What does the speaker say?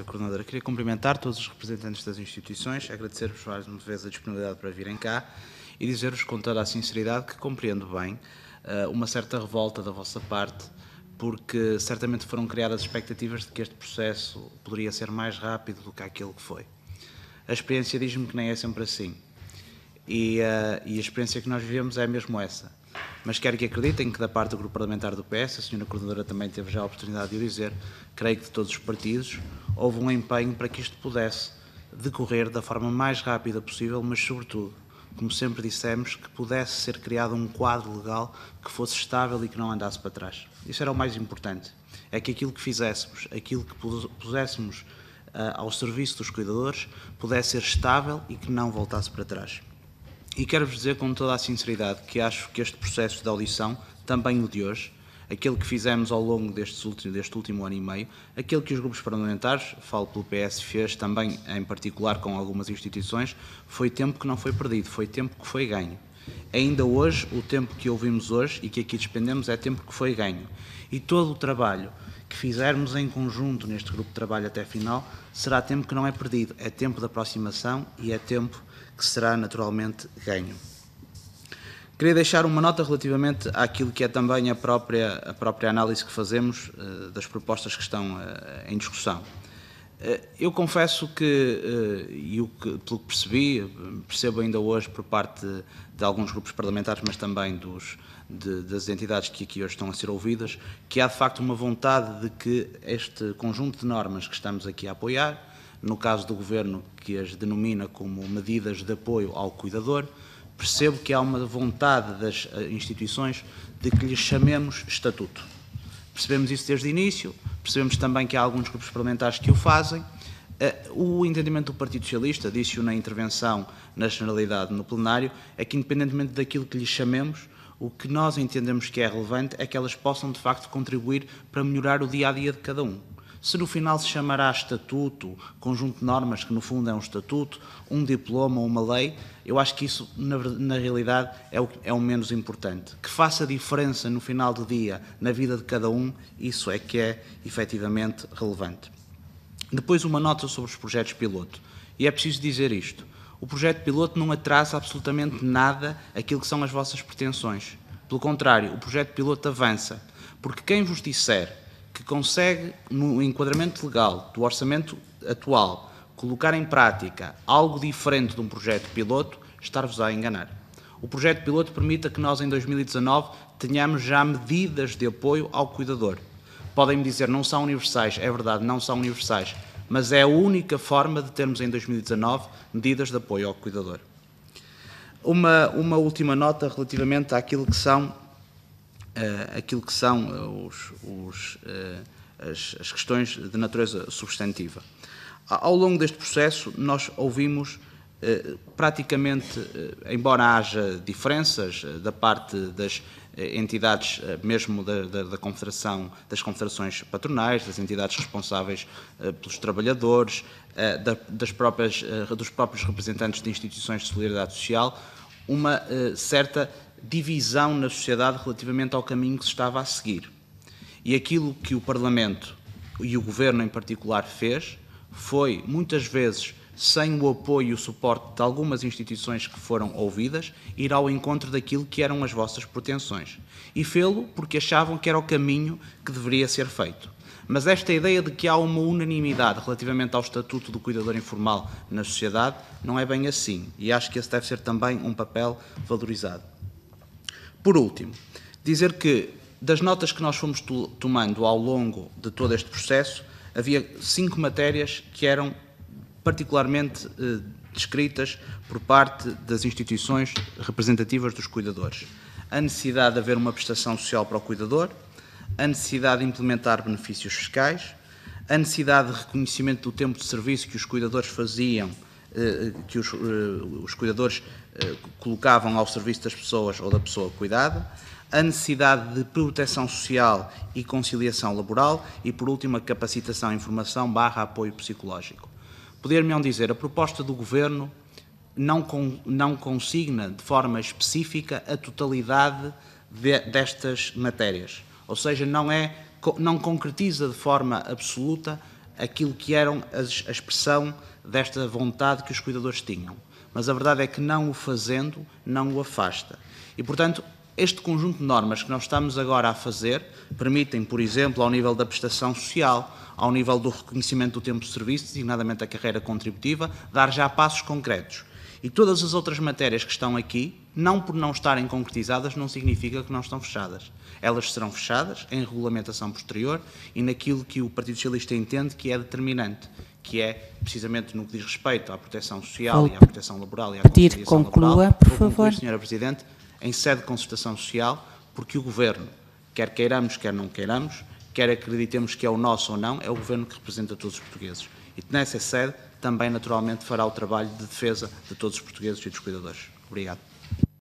Sra. Coordenadora. Queria cumprimentar todos os representantes das instituições, agradecer-vos mais uma vez a disponibilidade para virem cá e dizer-vos com toda a sinceridade que compreendo bem uh, uma certa revolta da vossa parte, porque certamente foram criadas expectativas de que este processo poderia ser mais rápido do que aquele que foi. A experiência diz-me que nem é sempre assim. E, uh, e a experiência que nós vivemos é mesmo essa mas quero que acreditem que da parte do grupo parlamentar do PS, a senhora coordenadora também teve já a oportunidade de o dizer, creio que de todos os partidos houve um empenho para que isto pudesse decorrer da forma mais rápida possível, mas sobretudo, como sempre dissemos, que pudesse ser criado um quadro legal que fosse estável e que não andasse para trás. Isso era o mais importante. É que aquilo que fizéssemos, aquilo que puséssemos uh, ao serviço dos cuidadores, pudesse ser estável e que não voltasse para trás. E quero-vos dizer com toda a sinceridade que acho que este processo de audição, também o de hoje, aquele que fizemos ao longo deste último, deste último ano e meio, aquele que os grupos parlamentares, falo pelo PS, fez também em particular com algumas instituições, foi tempo que não foi perdido, foi tempo que foi ganho. Ainda hoje, o tempo que ouvimos hoje e que aqui despendemos é tempo que foi ganho. E todo o trabalho que fizermos em conjunto neste grupo de trabalho até final será tempo que não é perdido, é tempo de aproximação e é tempo que será naturalmente ganho. Queria deixar uma nota relativamente àquilo que é também a própria, a própria análise que fazemos uh, das propostas que estão uh, em discussão. Uh, eu confesso que, e o que, pelo que percebi, percebo ainda hoje por parte de, de alguns grupos parlamentares, mas também dos, de, das entidades que aqui hoje estão a ser ouvidas, que há de facto uma vontade de que este conjunto de normas que estamos aqui a apoiar no caso do Governo, que as denomina como medidas de apoio ao cuidador, percebo que há uma vontade das eh, instituições de que lhes chamemos estatuto. Percebemos isso desde o início, percebemos também que há alguns grupos parlamentares que o fazem. Eh, o entendimento do Partido Socialista, disse-o na intervenção na generalidade no plenário, é que independentemente daquilo que lhes chamemos, o que nós entendemos que é relevante é que elas possam de facto contribuir para melhorar o dia-a-dia -dia de cada um. Se no final se chamará estatuto, conjunto de normas, que no fundo é um estatuto, um diploma uma lei, eu acho que isso, na, na realidade, é o, é o menos importante. Que faça diferença no final do dia na vida de cada um, isso é que é efetivamente relevante. Depois, uma nota sobre os projetos piloto. E é preciso dizer isto. O projeto piloto não atrasa absolutamente nada aquilo que são as vossas pretensões. Pelo contrário, o projeto piloto avança. Porque quem vos disser que consegue, no enquadramento legal do orçamento atual, colocar em prática algo diferente de um projeto piloto, estar-vos a enganar. O projeto piloto permite que nós, em 2019, tenhamos já medidas de apoio ao cuidador. Podem-me dizer, não são universais, é verdade, não são universais, mas é a única forma de termos em 2019 medidas de apoio ao cuidador. Uma, uma última nota relativamente àquilo que são aquilo que são eh, os, os, uh, as, as, questões de natureza substantiva. Ao longo deste processo, nós ouvimos praticamente, embora haja diferenças da parte das entidades, mesmo da, da, da, confederação, das confederações patronais, das entidades responsáveis pelos trabalhadores, da, das próprias, dos próprios representantes de instituições de solidariedade social, uma certa divisão na sociedade relativamente ao caminho que se estava a seguir. E aquilo que o Parlamento e o Governo em particular fez foi, muitas vezes, sem o apoio e o suporte de algumas instituições que foram ouvidas, ir ao encontro daquilo que eram as vossas pretensões. E fê-lo porque achavam que era o caminho que deveria ser feito. Mas esta ideia de que há uma unanimidade relativamente ao estatuto do cuidador informal na sociedade não é bem assim. E acho que esse deve ser também um papel valorizado. Por último, dizer que das notas que nós fomos tomando ao longo de todo este processo, havia cinco matérias que eram particularmente eh, descritas por parte das instituições representativas dos cuidadores. A necessidade de haver uma prestação social para o cuidador, a necessidade de implementar benefícios fiscais, a necessidade de reconhecimento do tempo de serviço que os cuidadores faziam que os, eh, os cuidadores eh, colocavam ao serviço das pessoas ou da pessoa cuidada, a necessidade de proteção social e conciliação laboral e, por último, a capacitação, informação barra apoio psicológico. Poder-me dizer, a proposta do Governo não, con, não consigna de forma específica a totalidade de, destas matérias, ou seja, não, é, não concretiza de forma absoluta aquilo que eram as, a expressão desta vontade que os cuidadores tinham. Mas a verdade é que não o fazendo, não o afasta. E, portanto, este conjunto de normas que nós estamos agora a fazer permitem, por exemplo, ao nível da prestação social, ao nível do reconhecimento do tempo de serviço, designadamente a carreira contributiva, dar já passos concretos. E todas as outras matérias que estão aqui, não por não estarem concretizadas, não significa que não estão fechadas. Elas serão fechadas em regulamentação posterior e naquilo que o Partido Socialista entende que é determinante, que é precisamente no que diz respeito à proteção social Vou e à proteção laboral e à pedir conclua, laboral. por concluir, favor. Sra. Presidente, em sede de concertação social, porque o Governo, quer queiramos, quer não queiramos, quer acreditemos que é o nosso ou não, é o Governo que representa todos os portugueses. E nessa sede também, naturalmente, fará o trabalho de defesa de todos os portugueses e dos cuidadores. Obrigado.